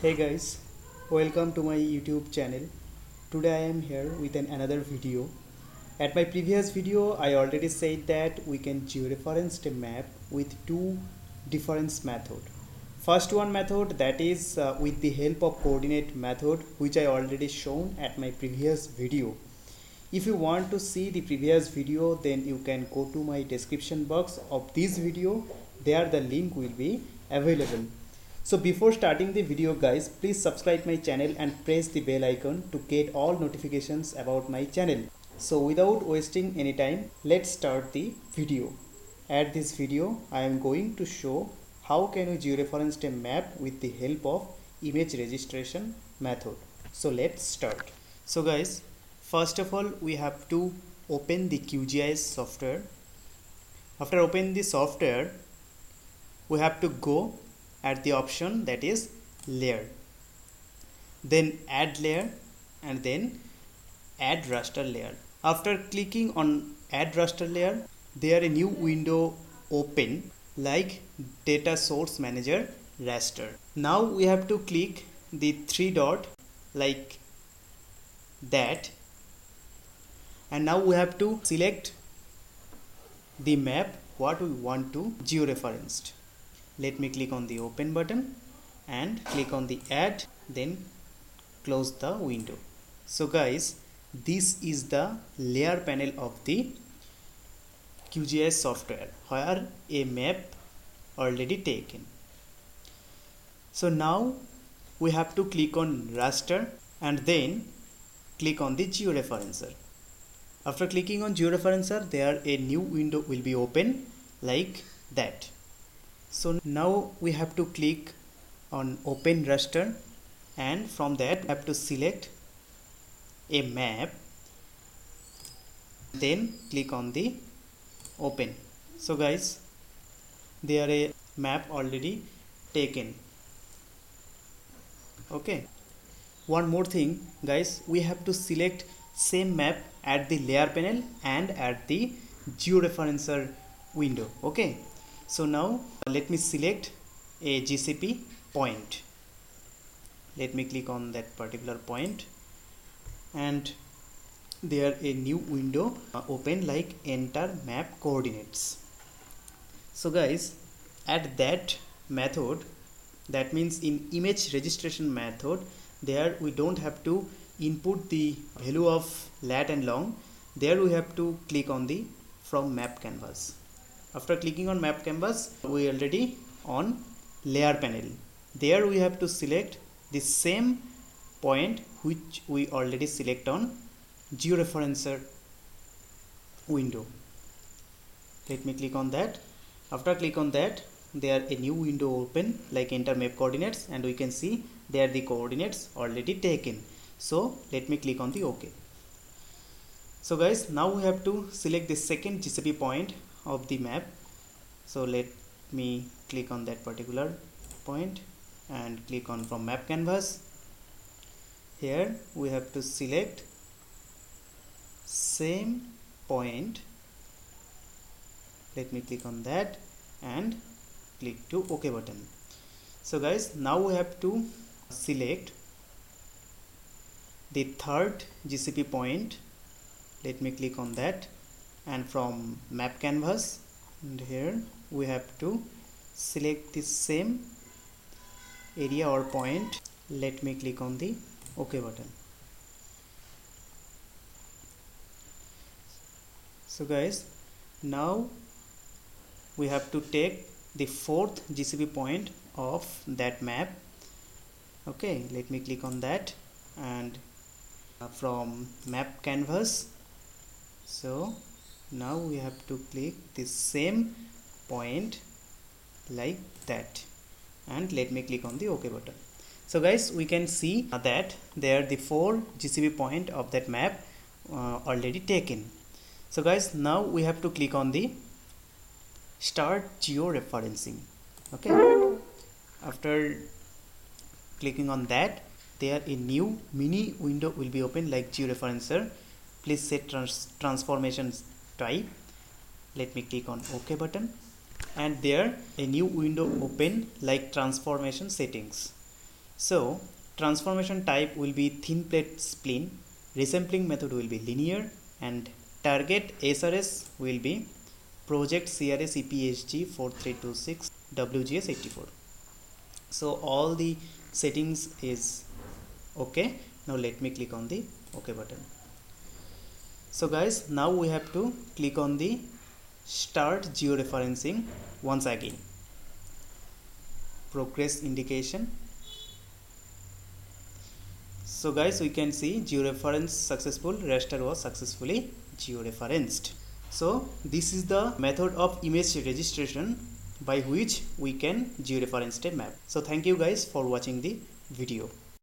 Hey guys, welcome to my YouTube channel. Today I am here with an another video. At my previous video, I already said that we can georeference a map with two different method. First one method that is uh, with the help of coordinate method which I already shown at my previous video. If you want to see the previous video then you can go to my description box of this video. There the link will be available so before starting the video guys, please subscribe my channel and press the bell icon to get all notifications about my channel. So without wasting any time, let's start the video. At this video, I am going to show how can we georeference a map with the help of image registration method. So let's start. So guys, first of all, we have to open the QGIS software. After opening the software, we have to go at the option that is layer. Then add layer and then add raster layer. After clicking on add raster layer there a new window open like data source manager raster. Now we have to click the three dot like that. And now we have to select the map what we want to georeferenced let me click on the open button and click on the add then close the window. So guys this is the layer panel of the QGIS software where a map already taken. So now we have to click on raster and then click on the georeferencer. After clicking on georeferencer there a new window will be open like that so now we have to click on open raster and from that we have to select a map. Then click on the open. So guys there are a map already taken. Okay. One more thing guys we have to select same map at the layer panel and at the georeferencer window. Okay so now let me select a GCP point. Let me click on that particular point. And there a new window uh, open like enter map coordinates. So guys at that method. That means in image registration method there we don't have to input the value of lat and long. There we have to click on the from map canvas after clicking on map canvas we are already on layer panel. There we have to select the same point which we already select on georeferencer window. Let me click on that. After click on that there a new window open like enter map coordinates and we can see there the coordinates already taken. So let me click on the ok. So guys now we have to select the second GCP point of the map. So let me click on that particular point and click on from map canvas. Here we have to select same point. Let me click on that and click to ok button. So guys now we have to select the third GCP point. Let me click on that and from map canvas and here we have to select the same area or point. Let me click on the ok button. So guys now we have to take the fourth GCP point of that map. Okay let me click on that. And uh, from map canvas so now we have to click the same point like that. And let me click on the ok button. So guys we can see that there are the four GCP point of that map uh, already taken. So guys now we have to click on the start georeferencing. Okay? After clicking on that there a new mini window will be open like georeferencer. Please set trans transformations type let me click on ok button and there a new window open like transformation settings So transformation type will be thin plate spline, resampling method will be linear and target SRS will be project CRS EPSG 4326 WGS84. So all the settings is okay. Now let me click on the OK button. So guys now we have to click on the start georeferencing once again. Progress indication. So guys we can see georeference successful raster was successfully georeferenced. So this is the method of image registration by which we can georeference a map. So thank you guys for watching the video